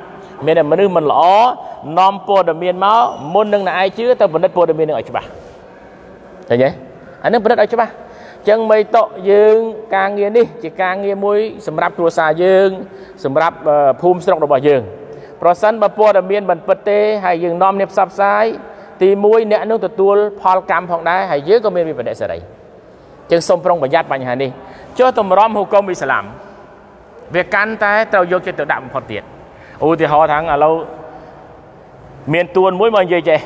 មានតែមនុស្សមិនល្អនាំព័ត៌មានមកមុននឹងអ្នកឯងជឿទៅបណ្ឌិតព័ត៌មាននឹងឲ្យច្បាស់ឃើញទេអានឹងបណ្ឌិតឲ្យច្បាស់ចឹងមីតកយើងការងារនេះជាការងារមួយសម្រាប់គ្រួសារយើង សម្រាប់ភូមិស្រុករបស់យើងប្រសិនបើព័ត៌មានមិនពិតទេហើយយើងនាំនេះផ្សព្វផ្សាយទី1អ្នកនឹងទទួលផលកម្មផងដែរហើយយើងក៏មានវិបត្តិសេរី ចឹងសូមប្រុងប្រយ័ត្នបញ្ហានេះចុះតម្រាំហុគមអ៊ីស្លាមវាកាន់តែត្រូវយកចិត្តទុកដាក់បំផុតទៀតឧទាហរណ៍ថាឥឡូវមានទួនមួយមកនិយាយចេះ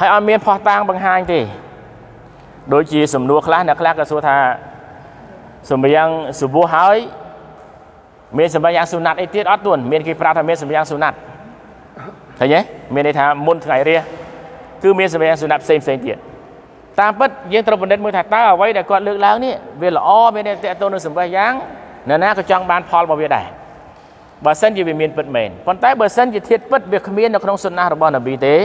ហើយអត់មានផោះតាងបង្ហាញទេដូចជាសំណួរខ្លះអ្នកខ្លះក៏សួរថាសម្រាប់សុបោះហើយមានសម្រាប់យ៉ាងសុណាត់អីទៀតអត់ទួនមានគេប្រាប់ថាមានសម្រាប់យ៉ាងសុណាត់ឃើញទេមានន័យថាមុនថ្ងៃរះគឺមានសម្រាប់យ៉ាងសុណាត់ផ្សេងផ្សេងទៀត តាមពិតយើងត្រូវពិនិត្យមើលថាតើអ្វីដែលគាត់លើកឡើងនេះវាល្អមានតែតទៅនឹងសម្រាប់យ៉ាងអ្នកណាក៏ចង់បានផលរបស់វាដែរបើសិនជាវាមានពិតមែនប៉ុន្តែបើសិនជាធាតពិតវាគ្មាននៅក្នុងសុណារបស់នប៊ីទេ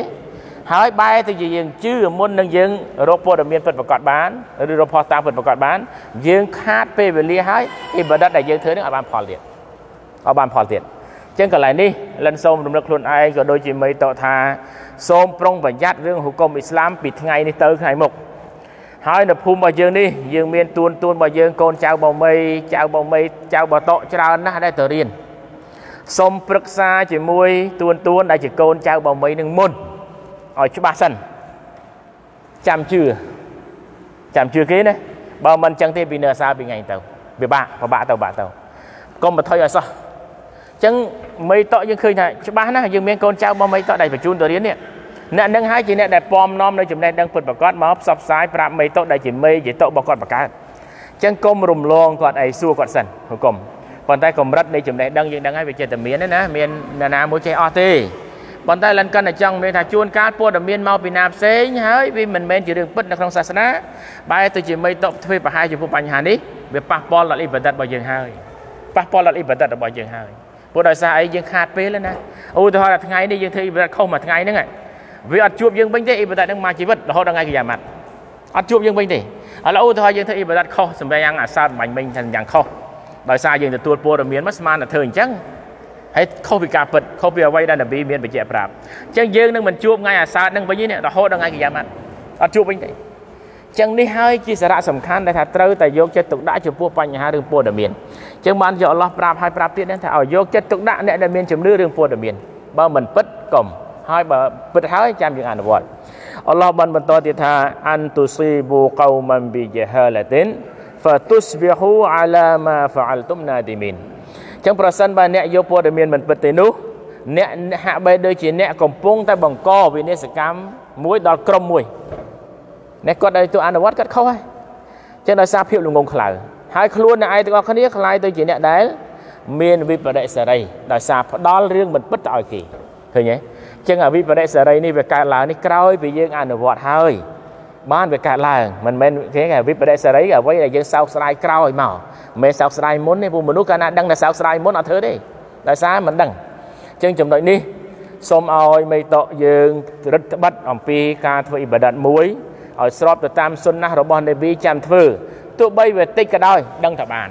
ហើយបែរទៅជាយើងជឿមុននឹងយើងរកព័ត៌មានពិតប្រកបបានឬរកផុសតាមពិតប្រកបបាន យើងខាតពេលវេលាហើយអ៊ីបាដិតដែលយើងធ្វើនឹងឲ្យបានផលទៀតឲ្យបានផលទៀត ចឹងកន្លែងនេះលិនសូមរំលឹកខ្លួនឯងក៏ដូចជាមីតថាសូមប្រុងប្រយ័ត្នរឿងហុគមអ៊ីស្លាមពីថ្ងៃនេះទៅថ្ងៃមុខហើយនៅភូមិរបស់យើងនេះយើងមានទួនទួនរបស់យើងកូនចៅបងមីចៅបងមីចៅបតកច្រើនណាស់ដែលទៅរៀនសូមប្រឹក្សាជាមួយទួនទួនដែលជាកូនចៅបងមីនឹងមុនឲ្យច្បាស់សិនចាំជឿចាំជឿគេណាបើមិនចឹងទេពីនៅអាសាពីថ្ងៃទៅវាបាក់ពិបាកទៅបាក់ទៅកុំបថុយឲ្យសោះចឹង មីតក់យើងឃើញថាច្បាស់ណាស់យើងមានកូនចៅរបស់មីតក់ដែលបញ្ជូនទៅរៀននេះអ្នកនឹងហើយជាអ្នកដែលពំនាំនៅចំណេះដឹងពិតប្រកបមកផ្សព្វផ្សាយប្រាប់មីតក់ដែលជាមេជាតក់របស់គាត់បង្កើតចឹងកុំរំលងគាត់អីសួរគាត់សិនហុំប៉ុន្តែកម្រិតនៃចំណេះដឹងយើងដឹងហើយវាចេះតែមានណាមានអ្នកណាមួយចេះអស់ទេប៉ុន្តែលិនកាន់តែចង់មានថាជួនកាលព័ត៌មានមកពីណាផ្សេងហើយវាមិនមែនជារឿងពិតនៅក្នុងសាសនាបែរទៅជាមីតបធ្វើប្រហែលចំពោះបញ្ហានេះវាប៉ះពាល់ដល់អ៊ីបាដិតរបស់យើងហើយប៉ះពាល់ដល់អ៊ីបាដិតរបស់យើងហើយ ព្រោះដោយសារអីយើងខាតពេលណាឧទាហរណ៍ថាថ្ងៃនេះយើងធ្វើអ៊ីបាដិតខុសមួយថ្ងៃហ្នឹងវាអត់ជួបយើងវិញទេអ៊ីបាដិតហ្នឹងមកជីវិតរហូតដល់ថ្ងៃកិយាម៉ាត់អត់ជួបយើងវិញទេឥឡូវឧទាហរណ៍យើងធ្វើអ៊ីបាដាតខុសសម្រាប់យ៉ាងអាសាតបាញ់មិញថាយ៉ាងខុសដោយសារយើងទទួលព័ត៌មានមកស្មានតែធ្វើអញ្ចឹងហើយខុសពីការពិតខុសពីអ្វីដែលនប៊ីមានបញ្ជាក់ប្រាប់អញ្ចឹងយើងនឹងមិនជួបថ្ងៃអាសាតនឹងវិញទេរហូតដល់ថ្ងៃកិយាម៉ាត់អត់ជួបវិញទេ ចឹងនេះហើយជាសារៈសំខាន់ដែលថាត្រូវតែយកចិត្តទុកដាក់ចំពោះបញ្ហារឿងព័ត៌មានចឹងបានយកអល់ឡោះប្រាប់ឲ្យប្រាប់ទៀតថាឲ្យយកចិត្តទុកដាក់អ្នកដែលមានជំនឿរឿងព័ត៌មានបើមិនពិតកុំហើយបើពិតហើយចាំយើងអនុវត្តអល់ឡោះបានបន្តទៀតថាអានទុស៊ីប៊ូកោម៉ាំប៊ីជាហាឡាទីន fatusbihu ala ma fa'altum nadimin ចឹងប្រសិនបើអ្នកយកព័ត៌មានមិនពិតទេនោះអ្នកហាក់បីដូចជាអ្នកកំពុងតែបង្កវិនិស្សកម្មមួយដល់ក្រុមមួយអ្នកគាត់ដែលទៅអនុវត្តគាត់ខុសហើយចឹងដោយសារភាពល្ងងខ្លៅហើយខ្លួនអ្នកឯងទាំងអស់គ្នាខ្លាយទៅជាអ្នកដែលមានវិបរិសេរីដោយសារផ្ដាល់រឿងមិនពិតទៅឲ្យគេឃើញទេចឹងអាវិបរិសេរីនេះវាកើតឡើងនេះក្រោយពីយើងអនុវត្តហើយបានវាកើតឡើងមិនមែនគេគេវិបរិសេរីអ្វីដែលយើងសោកស្ដាយក្រោយមកមិនមែនសោកស្ដាយមុនទេព្រោះមនុស្សកាលណាដឹងតែសោកស្ដាយមុនអត់ធ្វើទេដោយសារមិនដឹងចឹងចំណុចនេះសូមឲ្យមេតកយើងរឹតត្បិតអំពីការធ្វើអ៊ីបាដាតមួយ ឲ្យស្របទៅតាមសុនណារបស់នប៊ីចាំធ្វើទោះបីវាតិចក៏ដោយដឹងថាបាន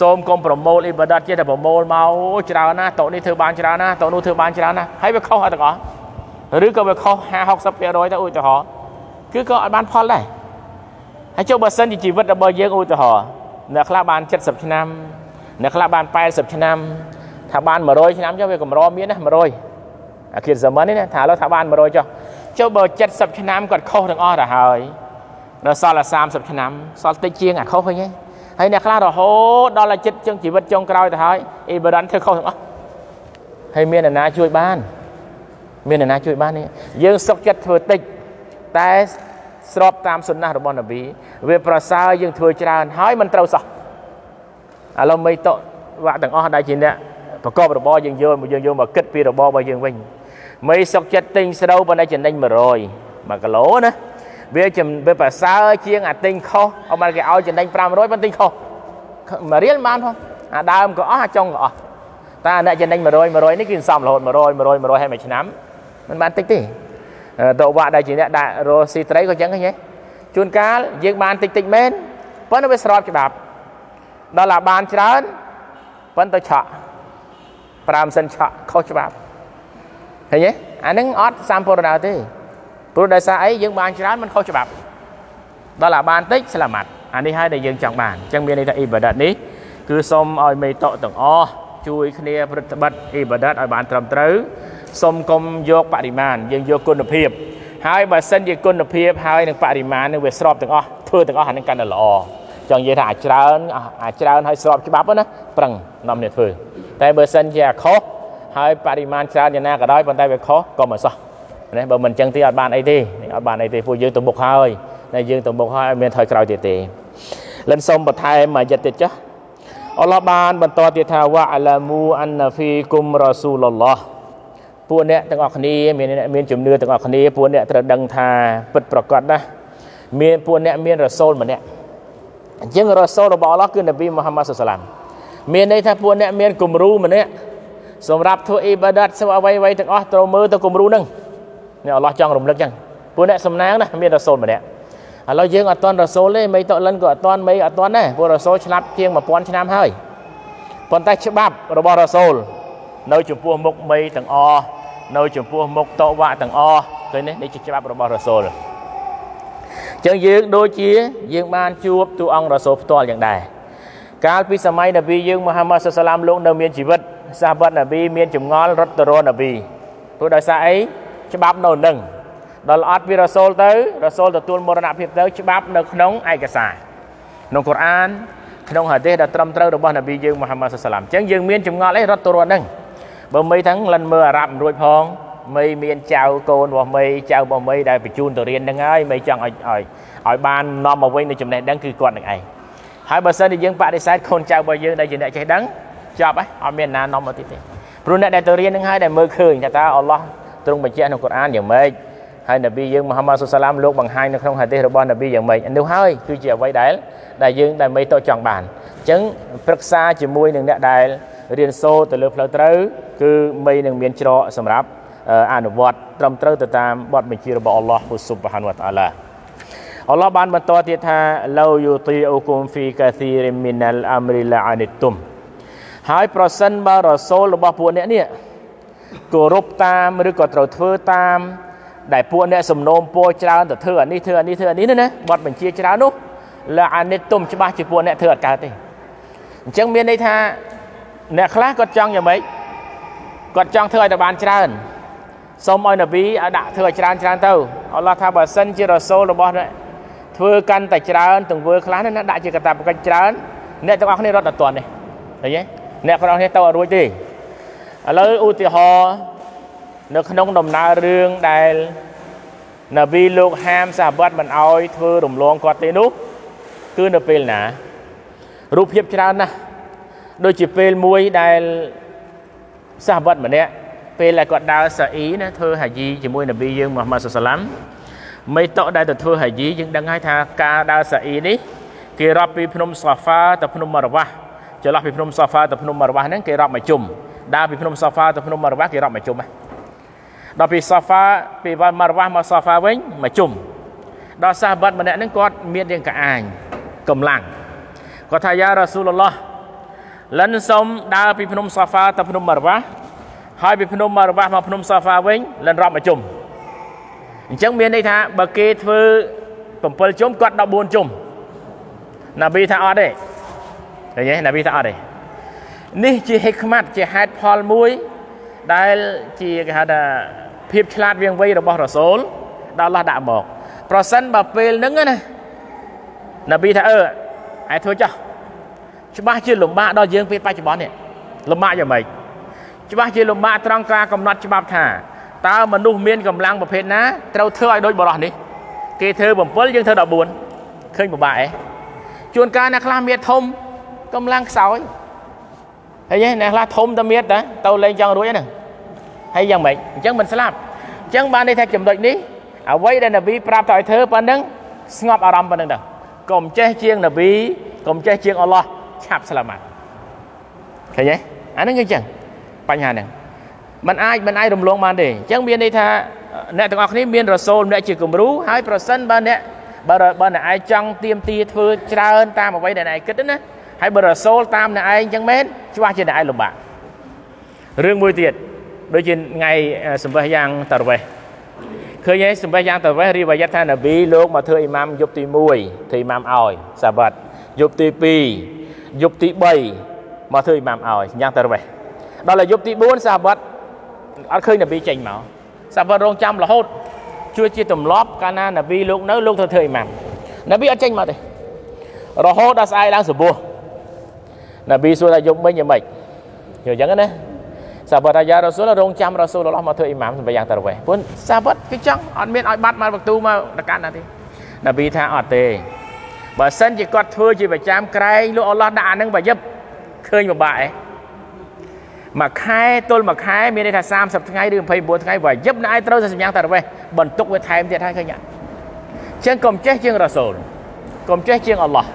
សូមកុំប្រមូលអ៊ីបាដាតចេះតែប្រមូលមកច្រើនណាតោនេះធ្វើបានច្រើនណាតោនោះធ្វើបានច្រើនណាហើយវាខុសអត់ទាំងអស់ឬក៏វាខុស50 60%ទៅឧទាហរណ៍គឺក៏អត់បានផលដែរហើយចុះបើសិនជាជីវិតរបស់យើងឧទាហរណ៍អ្នកខ្លះបាន70ឆ្នាំអ្នកខ្លះបាន80ឆ្នាំថាបាន100ឆ្នាំចុះវាកម្រមានណា100អាគិតសម័យនេះណាថាឥឡូវថាបាន100ចុះ ចុះបើ70ឆ្នាំគាត់ខុសទាំងអស់ទៅហើយដល់សល់តែ30ឆ្នាំសល់តិចជាងអាខុសវិញហើយអ្នកខ្លះរហូតដល់តែចិត្តចឹងជីវិតចុងក្រោយទៅហើយអ៊ីបារ៉ាន់ធ្វើខុសទាំងអស់ហើយមានអ្នកណាជួយបាន មានអ្នកណាជួយបាននេះយើងសុខចិត្តធ្វើតិចតែស្របតាមសុណារបស់នប៊ីវាប្រសើរយើងធ្វើច្រើនហើយមិនត្រូវសោះឥឡូវមីតវាក់ទាំងអស់ដែលជាអ្នកប្រកបរបរយើងយកមកយើងយកមកគិតពីរបររបស់យើងវិញ មីសុកចិត្តទិញស្រូវប៉ុន្តែចំណេញ100 1គីឡូណាវាវាប្រសើរជាងអាទិញខុសអត់មកគេឲ្យចំណេញ500ប៉ុន្តែទិញខុសមួយរៀលបានផងអាដើមក៏អស់អាចុងក៏អស់តែអ្នកចំណេញ100 100នេះគឺសំរហូត100 100 100ហើយមួយឆ្នាំមិនបានតិចទេតវ៉ាដែលជាអ្នកដាក់រស់ស៊ីត្រីក៏ចឹងហ្នឹងជួនកាលយើងបានតិចតិចមែនប៉ុន្តែវាស្របច្បាប់ដល់ឡាបានច្រើនប៉ុន្តែឆក់5សិនឆក់ខុសច្បាប់ ឃើញទេអាហ្នឹងអត់សម្ពរណាទេព្រោះដោយសារអីយើងបានច្រើនមិនខុសច្បាប់ដល់ឡាបានតិចស្លាមាត់អានេះហើយដែលយើងចង់បានអញ្ចឹងមានន័យថាអ៊ីបាដាតនេះគឺសូមឲ្យមេតកទាំងអស់ជួយគ្នាប្រតិបត្តិអ៊ីបាដាតឲ្យបានត្រឹមត្រូវសូមកុំយកបរិមាណយើងយកគុណភាពហើយបើសិនជាគុណភាពហើយនឹងបរិមាណនឹងវាស្របទាំងអស់ធ្វើទាំងអស់អានឹងកាន់តែល្អចង់និយាយថាអាចច្រើនអាចច្រើនហើយស្របច្បាប់ណាប្រឹងនាំគ្នាធ្វើតែបើសិនជាអាខុស ហើយបរិមាណច្រើនយ៉ាងណាក៏ដោយប៉ុន្តែវាខុសក៏មិនសោះណាបើមិនចឹងទេអត់បានអីទេអត់បានអីទេពួកយើងទៅមុខហើយតែយើងទៅមុខហើយអត់មានថយក្រោយទៀតទេលិនសូមបន្ថែមមួយយិតទៀតចាស់អល់ឡោះបានបន្តទៀតថាវ៉ាអាឡាមូអានណាហ្វីគុំរ៉ាស៊ូលឡោះពួកអ្នកទាំងអស់គ្នាមានអ្នកមានជំនឿទាំងអស់គ្នាពួកអ្នកត្រូវដឹងថាពិតប្រកបណាស់មានពួកអ្នកមានរ៉ាសូលម្នាក់អញ្ចឹងរ៉ាសូលរបស់អល់ឡោះគឺនប៊ីមូហាម៉ាត់សុសឡាមមានន័យថាពួកអ្នកមានគំរូម្នាក់ សម្រាប់ធ្វើអ៊ីបាដាតសអ្វីអ្វីទាំងអស់ត្រូវមើលទៅគំរូនឹងនេះអល់ឡោះចង់រំលឹកចឹងពួកអ្នកសំណាងណាមានរ៉ាសូលម្នាក់ឥឡូវយើងអត់ទាន់រ៉ាសូលទេមីតលិនក៏អត់ទាន់មីអត់ទាន់ដែរព្រោះរ៉ាសូលឆ្លាប់ជាង1000ឆ្នាំហើយប៉ុន្តែច្បាប់របស់រ៉ាសូលនៅចំពោះមុខមីទាំងអស់នៅចំពោះមុខតវ៉ាទាំងអស់ឃើញនេះនេះជាច្បាប់របស់រ៉ាសូលអញ្ចឹងយើងដូចជាយើងបានជួបទូអង្គរ៉ាសូលផ្ទាល់យ៉ាងដែរកាលពីសម័យនប៊ីយើងមូហាម៉ាត់សុសឡាមលោកនៅមានជីវិត សាហាបនប៊ីមានចម្ងល់រត់ទៅរនប៊ីព្រោះដោយសារអីច្បាប់នៅនឹងដល់អត់ពីរ៉ាសូលទៅរ៉ាសូលទទួលមរណភាពទៅច្បាប់នៅក្នុងឯកសារក្នុងកូរ៉ានក្នុងហាឌីសដែលត្រឹមត្រូវរបស់នប៊ីយើងមូហាម៉ាត់សុសឡាមអញ្ចឹងយើងមានចម្ងល់អីរត់ទៅរននឹងបើមីទាំងលិនមើលអារ៉ាប់មិនរួចផងមីមានចៅកូនរបស់មីចៅរបស់មីដែលបញ្ជូនទៅរៀនហ្នឹងហើយមីចង់ឲ្យឲ្យឲ្យបាននាំមកវិញនៅចំណេះដឹងគឺគាត់នឹងឯងហើយបើសិនជាយើងបដិសេធកូនចៅរបស់យើងដែលជាអ្នកចេះដឹង ចប់ហើយអត់មានណានាំមកទៀតទេព្រោះអ្នកដែលទៅរៀនហ្នឹងហើយដែលមើលឃើញថាតើអល់ឡោះទ្រង់បញ្ជាក់ក្នុងកូរ៉ានយ៉ាងម៉េចហើយនប៊ីយើងមូហាម៉ាត់សុសឡាមលោកបង្ហាញនៅក្នុងហាឌីសរបស់នប៊ីយ៉ាងម៉េចនោះហើយគឺជាអ្វីដែលដែលយើងដែលមីតចង់បានអញ្ចឹងប្រឹក្សាជាមួយនឹងអ្នកដែលរៀនសូត្រទៅលើផ្លូវត្រូវគឺមីនឹងមានច្រកសម្រាប់អនុវត្តត្រឹមត្រូវទៅតាមបទបញ្ជារបស់អល់ឡោះស៊ុបហានវតាឡាអល់ឡោះបានបន្តទៀតថាឡូយូទីអ៊ូគុំហ្វីកាស៊ីរិមីណាល់អាមរីឡាអានិតុម ហើយប្រសិនបើរ៉ាសូលរបស់ពួកអ្នកនេះគោរពតាមឬក៏ត្រូវធ្វើតាមដែលពួកអ្នកសំណូមពរច្រើនទៅធ្វើអានេះធ្វើអានេះធ្វើអានេះណាបត់បញ្ជាច្រើននោះឡាអានិតុមច្បាស់ជាពួកអ្នកធ្វើអត់កើតទេអញ្ចឹងមានន័យថាអ្នកខ្លះគាត់ចង់យ៉ាងម៉េចគាត់ចង់ធ្វើឲ្យតែបានច្រើនសូមឲ្យនប៊ីឲ្យដាក់ធ្វើឲ្យច្រើនច្រើនទៅអល់ឡោះថាបើសិនជារ៉ាសូលរបស់ធ្វើកាន់តែច្រើនទង្វើខ្លះណាដាក់ជាកតាបកិច្ចច្រើនអ្នកទាំងអស់គ្នារត់អត់ទាន់ទេឃើញទេ អ្នកទាំងអស់គ្នាទៅអត់រួចទេឥឡូវឧទាហរណ៍នៅក្នុងដំណើររឿងដែលនប៊ីលោកហាមសាហាបាត់មិនអោយធ្វើរំលងគាត់ទេនោះគឺនៅពេលណារូបភាពច្រើនណាស់ដូចជាពេលមួយដែលសាហាបាត់ម្នាក់ពេលដែលគាត់ដើរសាអ៊ីណាធ្វើហាជីជាមួយនប៊ីយើងមូហាម៉ាត់សាឡាំមេតកដែលទៅធ្វើហាជីយើងដឹងហើយថាការដើរសាអ៊ីនេះគេរាប់ពីភ្នំសាហ្វាទៅភ្នំមរវ៉ា ចន្លោះពីភ្នំសាហ្វាទៅភ្នំមរវ៉ាហ្នឹងគេរាប់មួយជុំដើរពីភ្នំសាហ្វាទៅភ្នំមរវ៉ាគេរាប់មួយជុំហ្នឹងដល់ពីសាហ្វាពីវ៉ាមរវ៉ាមកសាហ្វាវិញមួយជុំដល់សាហាបាត់ម្នាក់ហ្នឹងគាត់មានរាងកាអាញកម្លាំងគាត់ថាយ៉ារ៉ាស៊ូលឡោះលិនសុំដើរពីភ្នំសាហ្វាទៅភ្នំមរវ៉ាហើយពីភ្នំមរវ៉ាមកភ្នំសាហ្វាវិញលិនរាប់មួយជុំអញ្ចឹងមានន័យថាបើគេធ្វើ7ជុំគាត់14ជុំណាប៊ីថាអត់ទេ ឃើញទេណាប៊ីថាអត់ទេនេះជាហិកម៉ាត់ជាហេតុផលមួយ ដែលជាគេហៅថាភាពឆ្លាតវៀងវៃរបស់រ៉ាសូលដល់ឡោះដាក់មកប្រសិនបើពេលហ្នឹងណាណាប៊ីថាអឺឯធ្វើចោះច្បាស់ជាលំបាកដល់យើងពេលបច្ចុប្បន្ននេះលំបាកយ៉ាងម៉េចច្បាស់ជាលំបាកត្រង់ការកំណត់ច្បាប់ថាតើមនុស្សមានកម្លាំងប្រភេទណាត្រូវធ្វើឲ្យដូចបរោះនេះគេធ្វើ7យើងធ្វើ14ឃើញពិបាកអេជួនកាលអ្នកខ្លះមានធំ កម្លាំងខ្សោយហើយអ្នកខ្លះធំតែមានតាទៅលេងចង់រួចហ្នឹងហើយយ៉ាងម៉េចអញ្ចឹងមិនស្លាប់អញ្ចឹងបានន័យថាចំណុចនេះអ្វីដែលនប៊ីប្រាប់ទៅឲ្យធ្វើប៉ុណ្ណឹងស្ងប់អារម្មណ៍ប៉ុណ្ណឹងទៅកុំចេះជាងនប៊ីកុំចេះជាងអល់ឡោះឆាប់ស្លាប់ឃើញទេអាហ្នឹងគឺអញ្ចឹងបញ្ហាហ្នឹងมันអាចมันអាចរំលងបានទេអញ្ចឹងមានន័យថាអ្នកទាំងអស់គ្នាមានរសូលអ្នកជាគំរូហើយប្រសិនបើអ្នកបើបើអ្នកឯងចង់ទៀមទាធ្វើច្រើនតាមអ្វីដែលអ្នកឯងគិតណា ហើយបើរសូលតាមអ្នកឯងអញ្ចឹងមែនច្បាស់ជាអ្នកឯងលំបាករឿងមួយទៀតដូចជាថ្ងៃសម្បះយ៉ាងតារវេះឃើញហើយសម្បះយ៉ាងតារវេះរីវ៉ាយ៉ាត់ថានប៊ីលោកមកធ្វើអ៊ីម៉ាមយប់ទី1ធ្វើអ៊ីម៉ាមឲ្យសាបាត់យប់ទី2យប់ទី3មកធ្វើអ៊ីម៉ាមឲ្យយ៉ាងតារវេះដល់យប់ទី4សាបាត់អត់ឃើញនប៊ីចេញមកសាប់រងចាំរហូតជួយជាទម្លាប់កាលណានប៊ីលោកនៅលោកធ្វើធ្វើអ៊ីម៉ាមនប៊ីអត់ចេញមកទេរហូតដល់ស្អែកឡើងសុបោះ នប៊ីសួរថាយប់មិញយ៉ាងម៉េចយល់អញ្ចឹងណាសាបាត់អាយ៉ារ៉ាស៊ូលរងចាំរ៉ាស៊ូលឡោះមកធ្វើអ៊ីម៉ាមសម្រាប់យ៉ាងតរវេព្រោះសាបាត់គេចង់អត់មានឲ្យបាត់មកបន្ទូមកតកាត់ណាទេនប៊ីថាអត់ទេបើសិនជាគាត់ធ្វើជាប្រចាំក្រែងលោកអល់ឡោះដាក់អានឹងបើយឹបឃើញពិបាកឯងមួយខែទល់មួយខែមានន័យថា30ថ្ងៃឬ29ថ្ងៃបើយឹបណែត្រូវតែសម្យ៉ាងតារវេះបន្ទុកវាថែមទៀតហើយឃើញអញ្ចឹងកុំចេះជាងរ៉ាសូលកុំចេះជាងអល់ឡោះ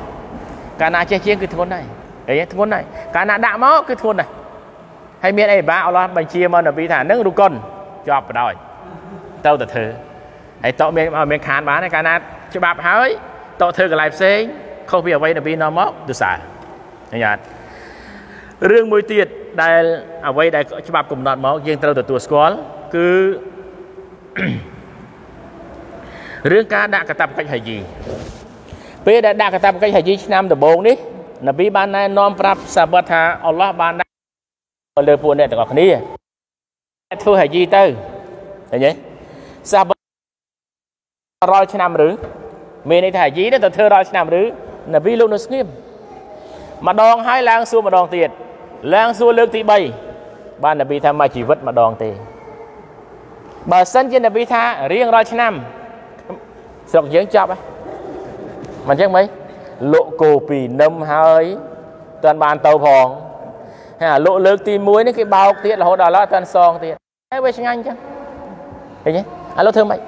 កាលណាចេះជាងគឺធ្ងន់ហើយ អីធ្ងន់ហើយកាលណាដាក់មកគឺធ្ងន់ដែរហើយមានអីបាអល់ឡោះបញ្ជាមកនប៊ីថានឹងរុកុនជាប់បដ ாய் ទៅទៅធ្វើហើយតោមានមានខានបានកាលណាច្បាប់ហើយតោធ្វើកន្លែងផ្សេងខុសពីអ្វីនប៊ីនាំមកទសាញ៉ាតរឿងមួយទៀតដែលអ្វីដែលច្បាប់កំណត់មកយើងត្រូវទទួលស្គាល់គឺរឿងការដាក់កតាបកិច្ចហាជីពេលដែលដាក់កតាបកិច្ចហាជីឆ្នាំដំបូងនេះ នប៊ីបានណែនាំប្រាប់សាបတ်ថាអល់ឡោះបានដាក់លើពួកអ្នកទាំងអស់គ្នាធ្វើហាជីទៅឃើញទេសាបတ်រាល់ឆ្នាំឬមានន័យថាហាជីទៅធ្វើរាល់ឆ្នាំឬនប៊ីលោកនៅស្ងៀមម្ដងហើយឡើងសួរម្ដងទៀតឡើងសួរលើកទី3បាននប៊ីថាមកជីវិតម្ដងទេបើសិនជានប៊ីថារៀងរាល់ឆ្នាំស្រុកយើងចប់ហ៎មិនចឹងមិន លក់គោពីនឹមហើយតាន់បានទៅផងហើយអាលក់លើកទី1នេះគេបោកទៀតរហូតដល់ឥឡូវអត់តាន់សងទៀតហើយវាឆ្ងាញ់ចឹងឃើញទេឥឡូវធ្វើម៉េច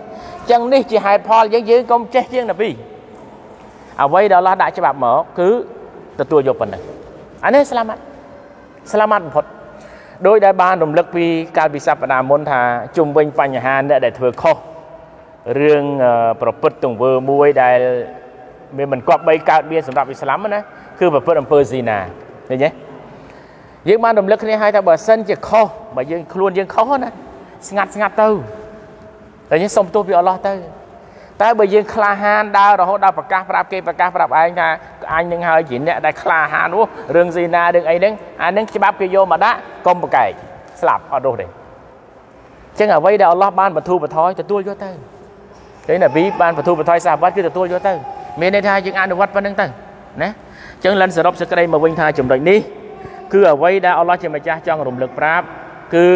ចឹងនេះជាហេតុផលយើងយើងកុំចេះជាងនប៊ីអ្វីដែលអល់ឡោះដាក់ច្បាប់មកគឺទទួលយកប៉ុណ្ណឹងអានេះស្លាមាត់ស្លាមាត់បំផុតដោយដែលបានរំលឹកពីកាលពីសប្តាហ៍មុនថាជុំវិញបញ្ហាអ្នកដែលធ្វើខុសរឿងប្រព្រឹត្តទង្វើមួយដែល មានមិនគប្បីកើតមានសម្រាប់អ៊ីស្លាមណាគឺប្រព្រឹត្តអំពើស៊ីណាឃើញទេយើងបានរំលឹកគ្នាឲ្យថាបើសិនជាខុសបើយើងខ្លួនយើងខុសណាស្ងាត់ស្ងាត់ទៅតែយើងសុំទោសពីអល់ឡោះទៅតែបើយើងក្លាហានដើររហូតដល់ប្រកាសប្រាប់គេប្រកាសប្រាប់ឯងថាអញនឹងហើយជាអ្នកដែលក្លាហាននោះរឿងស៊ីណារឿងអីហ្នឹងអានឹងច្បាប់គេយកមកដាក់កុំប្រកែកស្លាប់អត់រស់ទេចឹងអ្វីដែលអល់ឡោះបានបទូបថយទទួលយកទៅឃើញណាវីបានបទូបថយសាវត្តគឺទទួលយកទៅ មានន័យថាយើងអនុវត្តប៉ុណ្្នឹងទៅណាចឹងលិនសរុបសេចក្តីមកវិញថាចំណុចនេះគឺអ្វីដែលអល់ឡោះជាម្ចាស់ចង់រំលឹកប្រាប់គឺ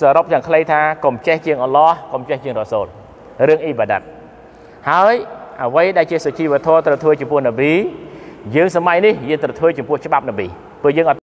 សរុបយ៉ាងខ្លីថាកុំចេះជាងអល់ឡោះកុំចេះជាងរ៉ាសូលរឿងអ៊ីបាដាត់ហើយអ្វីដែលជាសុជីវធម៌ត្រូវធ្វើចំពោះនប៊ីយើងសម័យនេះយើងត្រូវធ្វើចំពោះច្បាប់នប៊ីព្រោះយើងអត់